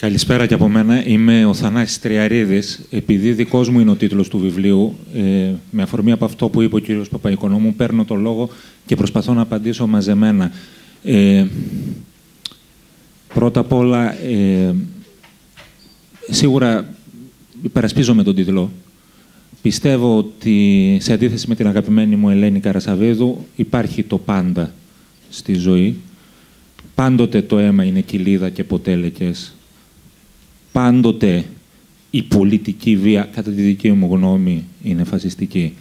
Καλησπέρα και από μένα. Είμαι ο Θανάσης Τριαρίδης. Επειδή δικός μου είναι ο τίτλος του βιβλίου, ε, με αφορμή από αυτό που είπε ο κύριος Παπαϊκονόμου, παίρνω το λόγο και προσπαθώ να απαντήσω μαζεμένα. Ε, πρώτα απ' όλα, ε, σίγουρα υπερασπίζομαι τον τίτλο. Πιστεύω ότι, σε αντίθεση με την αγαπημένη μου Ελένη Καρασαβίδου, υπάρχει το πάντα στη ζωή. Πάντοτε το αίμα είναι κοιλίδα και ποτέλεκες πάντοτε η πολιτική βία, κατά τη δική μου γνώμη, είναι φασιστική.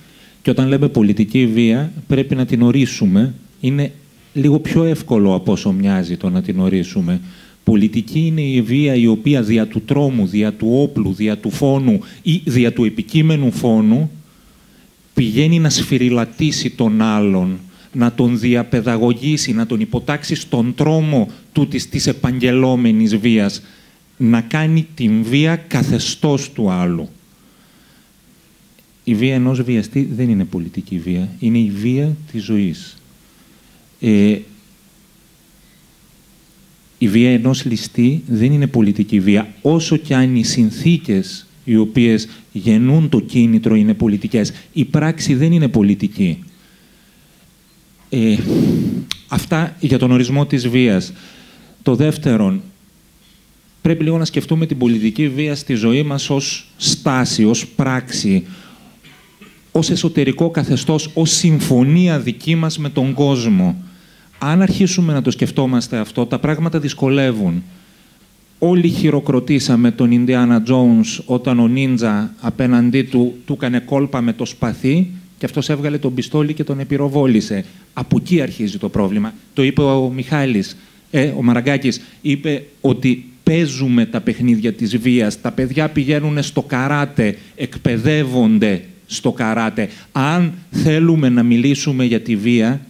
Και όταν λέμε πολιτική βία, πρέπει να την ορίσουμε. Είναι λίγο πιο εύκολο από όσο μοιάζει το να την ορίσουμε. Πολιτική είναι η βία η οποία δια του τρόμου, δια του όπλου, δια του φόνου ή δια του επικείμενου φόνου πηγαίνει να σφυριλατήσει τον άλλον, να τον διαπαιδαγωγήσει, να τον υποτάξει στον τρόμο του της, της επαγγελόμενης βίας να κάνει την βία καθεστώς του άλλου. Η βία ενός βιαστή δεν είναι πολιτική βία, είναι η βία της ζωής. Ε, η βία ενός ληστή δεν είναι πολιτική βία, όσο και αν οι συνθήκες οι οποίες γεννούν το κίνητρο είναι πολιτικές. Η πράξη δεν είναι πολιτική. Ε, αυτά για τον ορισμό της βίας. Το δεύτερον, πρέπει λίγο να σκεφτούμε την πολιτική βία στη ζωή μας ως στάση, ως πράξη, ως εσωτερικό καθεστώς, ως συμφωνία δική μας με τον κόσμο. Αν αρχίσουμε να το σκεφτόμαστε αυτό, τα πράγματα δυσκολεύουν. Όλοι χειροκροτήσαμε τον Ινδιάνα Τζόουνς όταν ο Νίντζα απέναντί του του έκανε κόλπα με το σπαθί και αυτός έβγαλε τον πιστόλι και τον επιροβόλησε. Από εκεί αρχίζει το πρόβλημα. Το είπε ο Μιχάλης, ε, ο Μαραγκάκης, είπε ότι παίζουμε τα παιχνίδια της βίας. Τα παιδιά πηγαίνουν στο καράτε, εκπαιδεύονται στο καράτε. Αν θέλουμε να μιλήσουμε για τη βία,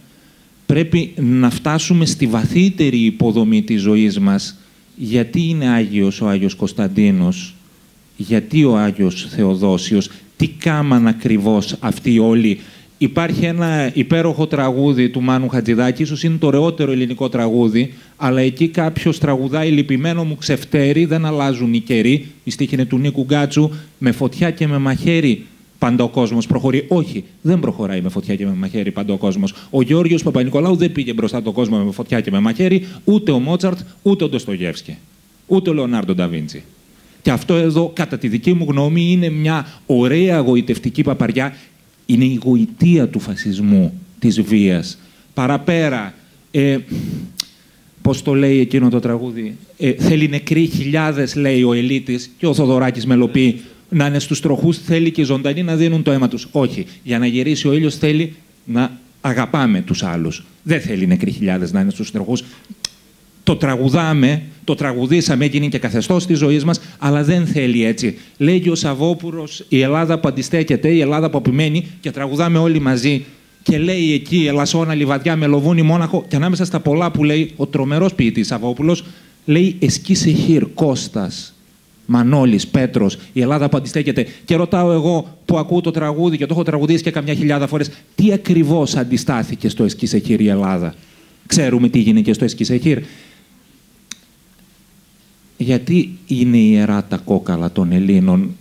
πρέπει να φτάσουμε στη βαθύτερη υποδομή της ζωής μας. Γιατί είναι Άγιος ο Άγιος Κωνσταντίνος, γιατί ο Άγιος Θεοδόσιος, τι κάμαν ακριβώς αυτοί όλοι; Υπάρχει ένα υπέροχο τραγούδι του Μάνου Χατζηδάκη, ίσως είναι το ωραιότερο ελληνικό τραγούδι, αλλά εκεί κάποιος τραγουδάει λυπημένο μου ξεφτέρι, δεν αλλάζουν οι καιροί. Η στίχη είναι του Νίκου Γκάτσου, με φωτιά και με μαχαίρι πάντα ο κόσμος προχωρεί. Όχι, δεν προχωράει με φωτιά και με μαχαίρι πάντα ο κόσμος. Ο Γιώργο Παπα-Νικολάου δεν πήγε μπροστά τον κόσμο με φωτιά και με μαχαίρι, ούτε ο Μότσαρτ, ούτε ο Ντοστογεύσκη, ούτε ο Λεωνάρντο Νταβίντσι. Και αυτό εδώ, κατά τη δική μου γνώμη, είναι μια ωραία γοητευτική παπαριά είναι η γοητεία του φασισμού, της βίας. Παραπέρα, ε, πώς το λέει εκείνο το τραγούδι, ε, θέλει νεκροί χιλιάδες, λέει ο Ελίτης, και ο Θοδωράκης μελοποιεί, να είναι στους τροχούς, θέλει και οι ζωντανοί να δίνουν το αίμα τους. Όχι, για να γυρίσει ο ήλιος θέλει να αγαπάμε τους άλλους. Δεν θέλει νεκροί χιλιάδες να είναι στους τροχούς. Το τραγουδάμε, το τραγουδήσαμε, έγινε και καθεστώς της ζωής μας, αλλά δεν θέλει έτσι. Λέγει ο Σαββόπουρο, η Ελλάδα που αντιστέκεται, η Ελλάδα που επιμένει και τραγουδάμε όλοι μαζί. Και λέει εκεί, Ελασσόνα, Λιβαδιά, Μελοβούνι, Μόναχο, και ανάμεσα στα πολλά που λέει ο τρομερός ποιητής Σαββόπουλος, λέει Εσκίσε χειρ, Κώστας, Μανώλης, Πέτρος, η Ελλάδα που αντιστέκεται. Και ρωτάω εγώ που ακούω το τραγούδι και το έχω τραγουδίσει και καμιά χιλιάδα φορές, τι ακριβώς αντιστάθηκε στο Εσκίσε χειρ η Ελλάδα; Ξέρουμε τι γίνεται στο Εσκίσε χειρ γιατί είναι ιερά τα κόκαλα των Ελλήνων,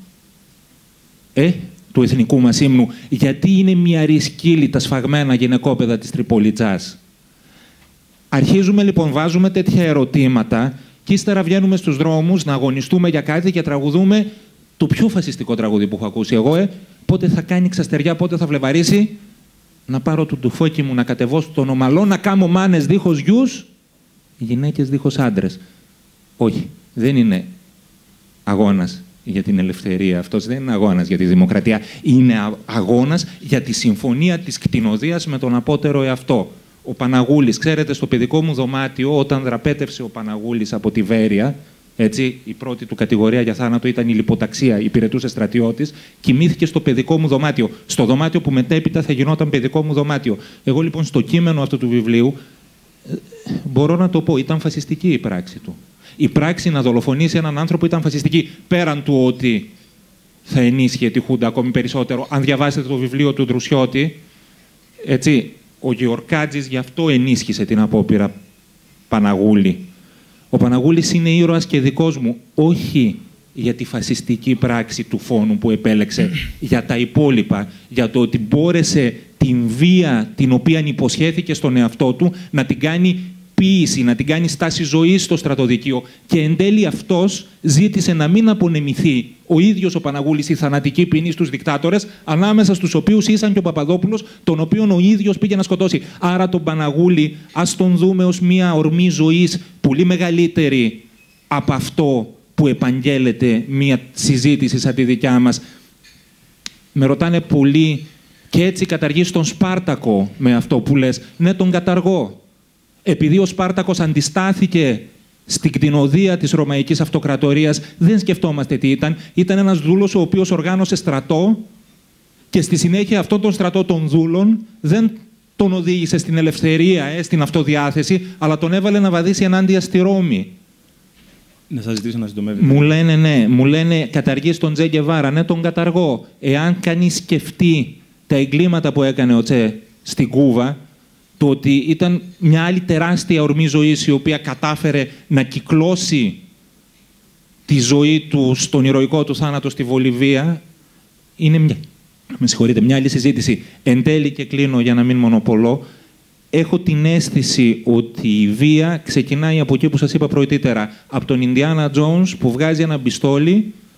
ε, του εθνικού μας ύμνου, γιατί είναι μια ρισκύλη τα σφαγμένα γυναικόπαιδα της Τριπολιτσάς; Αρχίζουμε λοιπόν, βάζουμε τέτοια ερωτήματα και ύστερα βγαίνουμε στους δρόμους να αγωνιστούμε για κάτι και τραγουδούμε το πιο φασιστικό τραγούδι που έχω ακούσει εγώ, ε, πότε θα κάνει ξαστεριά, πότε θα βλεβαρίσει, να πάρω το τουφόκι μου, να κατεβώ στον ομαλό, να κάνω μάνες δίχως γιους, γυναίκες δίχως άντρες. Όχι δεν είναι αγώνας για την ελευθερία. Αυτός δεν είναι αγώνας για τη δημοκρατία. Είναι αγώνας για τη συμφωνία της κτηνοδίας με τον απότερο εαυτό. Ο Παναγούλης, ξέρετε, στο παιδικό μου δωμάτιο, όταν δραπέτευσε ο Παναγούλης από τη Βέρεια, έτσι, η πρώτη του κατηγορία για θάνατο ήταν η λιποταξία, υπηρετούσε στρατιώτης, κοιμήθηκε στο παιδικό μου δωμάτιο. Στο δωμάτιο που μετέπειτα θα γινόταν παιδικό μου δωμάτιο. Εγώ λοιπόν στο κείμενο αυτού του βιβλίου ε, μπορώ να το πω, ήταν φασιστική η πράξη του η πράξη να δολοφονήσει έναν άνθρωπο ήταν φασιστική. Πέραν του ότι θα ενίσχυε τη Χούντα ακόμη περισσότερο. Αν διαβάσετε το βιβλίο του Ντρουσιώτη, έτσι, ο Γεωργάτζης γι' αυτό ενίσχυσε την απόπειρα Παναγούλη. Ο Παναγούλης είναι ήρωας και δικός μου, όχι για τη φασιστική πράξη του φόνου που επέλεξε, για τα υπόλοιπα, για το ότι μπόρεσε την βία την οποία υποσχέθηκε στον εαυτό του να την κάνει ποίηση, να την κάνει στάση ζωής στο στρατοδικείο. Και εν τέλει αυτός ζήτησε να μην απονεμηθεί ο ίδιος ο Παναγούλης η θανατική ποινή στους δικτάτορες, ανάμεσα στους οποίους ήσαν και ο Παπαδόπουλος, τον οποίο ο ίδιος πήγε να σκοτώσει. Άρα τον Παναγούλη, ας τον δούμε ως μια ορμή ζωής πολύ μεγαλύτερη από αυτό που επαγγέλλεται μια συζήτηση σαν τη δικιά μας. Με ρωτάνε πολύ και έτσι καταργείς τον Σπάρτακο με αυτό που λες. Ναι, τον καταργώ. Επειδή ο Σπάρτακος αντιστάθηκε στην κτηνοδία της Ρωμαϊκής Αυτοκρατορίας, δεν σκεφτόμαστε τι ήταν. Ήταν ένας δούλος ο οποίος οργάνωσε στρατό και στη συνέχεια αυτόν τον στρατό των δούλων δεν τον οδήγησε στην ελευθερία, ε, στην αυτοδιάθεση, αλλά τον έβαλε να βαδίσει ενάντια στη Ρώμη. Να σας ζητήσω να συντομεύετε. Μου λένε ναι, μου λένε καταργεί τον Τζε Γκεβάρα. Ναι, τον καταργώ. Εάν κανείς σκεφτεί τα εγκλήματα που έκανε ο Τσε στην Κούβα, το ότι ήταν μια άλλη τεράστια ορμή ζωής η οποία κατάφερε να κυκλώσει τη ζωή του στον ηρωικό του θάνατο στη Βολιβία, είναι μια, με συγχωρείτε, μια άλλη συζήτηση. Εν τέλει και κλείνω για να μην μονοπολώ έχω την αίσθηση ότι η βία ξεκινάει από εκεί που σας είπα προηγούμενα. Από τον Ινδιάνα Τζόνς που βγάζει ένα πιστόλι,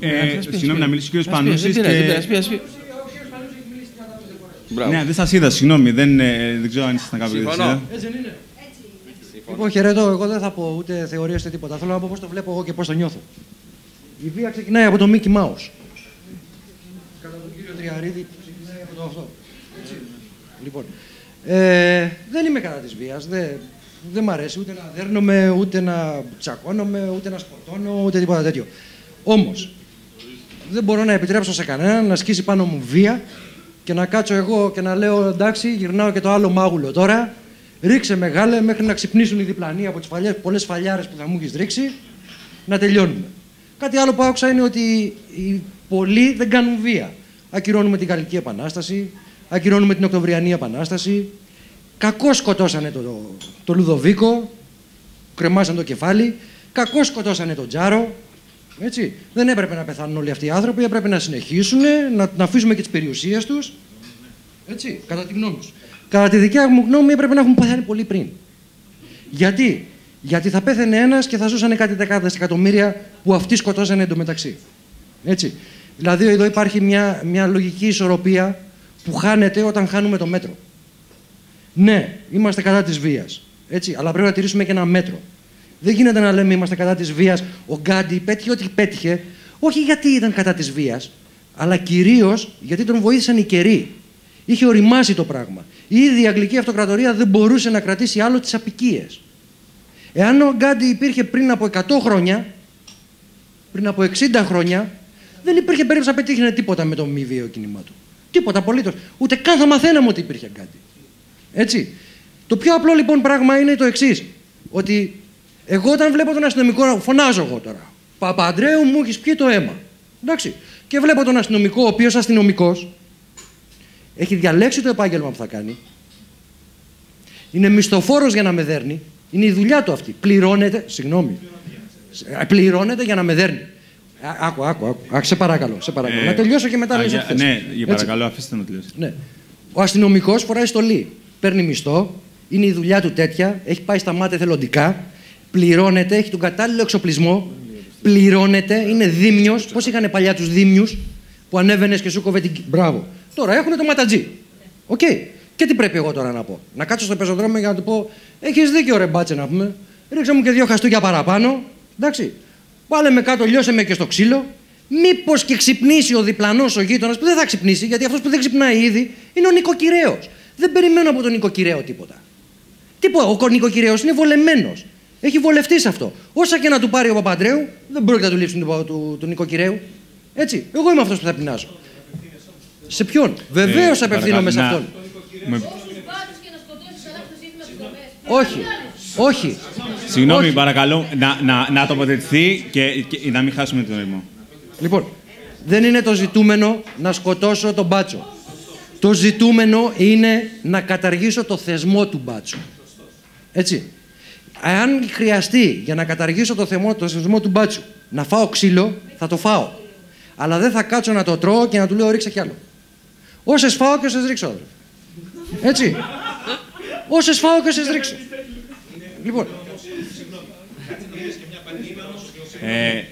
Ε, συγγνώμη, να μιλήσει ο κ. Πανούσης και... Ναι, δεν σας είδα, συγγνώμη, δεν, ε, δεν ξέρω αν ήσασταν κάποιο Συμφωνώ. Έτσι δεν είναι. Λοιπόν, χαιρετώ. Εγώ δεν θα πω ούτε θεωρίες ούτε τίποτα. Θέλω να πω πώς το βλέπω εγώ και πώς το νιώθω. Η βία ξεκινάει από το Mickey Mouse. Κατά τον κύριο Τριαρίδη ξεκινάει από το αυτό. Έτσι. Λοιπόν, ε, δεν είμαι κατά της βίας. Δεν, δεν μ' αρέσει ούτε να δέρνομαι, ούτε να τσακώνομαι, ούτε να σκοτώνω, ούτε τίποτα τέτοιο. Όμως, δεν μπορώ να επιτρέψω σε κανέναν να σκίσει πάνω μου βία και να κάτσω εγώ και να λέω εντάξει, γυρνάω και το άλλο μάγουλο τώρα. Ρίξε μεγάλε μέχρι να ξυπνήσουν οι διπλανοί από τις πολλές φαλιάρες που θα μου έχεις ρίξει, να τελειώνουμε. Κάτι άλλο που άκουσα είναι ότι οι πολλοί δεν κάνουν βία. Ακυρώνουμε την Γαλλική Επανάσταση, ακυρώνουμε την Οκτωβριανή Επανάσταση, Κακό σκοτώσανε τον το, το Λουδοβίκο, κρεμάσαν το κεφάλι. Κακό σκοτώσανε τον Τζάρο. Έτσι. Δεν έπρεπε να πεθάνουν όλοι αυτοί οι άνθρωποι, έπρεπε να συνεχίσουν, να, να αφήσουμε και τις περιουσίες τους. Έτσι, κατά τη γνώμη σου. Κατά τη δικιά μου γνώμη έπρεπε να έχουν πεθάνει πολύ πριν. Γιατί, Γιατί θα πέθανε ένας και θα ζούσαν κάτι δεκάδες εκατομμύρια που αυτοί σκοτώσανε εντωμεταξύ. Έτσι. Δηλαδή εδώ υπάρχει μια, μια λογική ισορροπία που χάνεται όταν χάνουμε το μέτρο. Ναι, είμαστε κατά της βίας. Έτσι, αλλά πρέπει να τηρήσουμε και ένα μέτρο. Δεν γίνεται να λέμε είμαστε κατά της βίας. Ο Γκάντι πέτυχε ό,τι πέτυχε, όχι γιατί ήταν κατά της βίας, αλλά κυρίως γιατί τον βοήθησαν οι καιροί. Είχε οριμάσει το πράγμα. Ήδη η Αγγλική Αυτοκρατορία δεν μπορούσε να κρατήσει άλλο τις απικίες. Εάν ο Γκάντι υπήρχε πριν από 100 χρόνια, πριν από 60 χρόνια, δεν υπήρχε περίπτωση να πετύχει τίποτα με το μη βίαιο κίνημα του. Τίποτα απολύτως. Ούτε καν θα μαθαίναμε ότι υπήρχε Γκάντι. Έτσι. Το πιο απλό λοιπόν πράγμα είναι το εξής. Ότι εγώ όταν βλέπω τον αστυνομικό, φωνάζω εγώ τώρα. Παπαντρέου μου έχεις πιει το αίμα. Εντάξει. Και βλέπω τον αστυνομικό, ο οποίος αστυνομικός έχει διαλέξει το επάγγελμα που θα κάνει. Είναι μισθοφόρος για να με δέρνει. Είναι η δουλειά του αυτή. Πληρώνεται. Συγγνώμη. Πληρώνεται για να με δέρνει. Άκου, άκου, άκου. σε παρακαλώ. Σε παρακαλώ. Ε, να τελειώσω και μετά να Ναι, για παρακαλώ, αφήστε να τελειώσει. Ναι. Ο αστυνομικός φοράει στολή παίρνει μισθό, είναι η δουλειά του τέτοια, έχει πάει στα ΜΑΤ εθελοντικά, πληρώνεται, έχει τον κατάλληλο εξοπλισμό, πληρώνεται, είναι δήμιος. Πώς είχαν παλιά τους δήμιους που ανέβαινες και σου 'κοβε την. Μπράβο. Τώρα έχουν τον ματατζή. OK. Okay. Και τι πρέπει εγώ τώρα να πω. Να κάτσω στο πεζοδρόμιο για να του πω: Έχεις δίκιο, ρε μπάτσε να πούμε. Ρίξα μου και δύο χαστούκια παραπάνω. Εντάξει. Βάλε με κάτω, λιώσε με και στο ξύλο. Μήπως και ξυπνήσει ο διπλανός ο γείτονας που δεν θα ξυπνήσει, γιατί αυτός που δεν ξυπνάει ήδη είναι ο νοικοκυρέος. Δεν περιμένω από τον νοικοκυρέο τίποτα. Τίποτα. Ο νοικοκυρέος είναι βολεμένος. Έχει βολευτείς σε αυτό. Όσα και να του πάρει ο Παπαντρέου, δεν πρόκειται να του λείψουν του, του, του Νοικοκυρέου. Έτσι. Εγώ είμαι αυτός που θα πεινάζω. Σε ποιον; Βεβαίως Ε, απευθύνομαι σε παρακαλώ, αυτόν. να- με- Όχι. Όχι. Συγγνώμη, Όχι. παρακαλώ, να, να, να τοποθετηθεί και, και να μην χάσουμε τον ρυθμό. Λοιπόν, δεν είναι το ζητούμενο να σκοτώσω τον μπάτσο. Το ζητούμενο είναι να καταργήσω το θεσμό του μπάτσου. Έτσι. Αν χρειαστεί για να καταργήσω το θεσμό, το θεσμό του μπάτσου να φάω ξύλο, θα το φάω. Αλλά δεν θα κάτσω να το τρώω και να του λέω ρίξε κι άλλο. Όσες φάω και όσες ρίξω, αδερφέ. Έτσι. Όσες φάω και όσες ρίξω. Λοιπόν, Ε,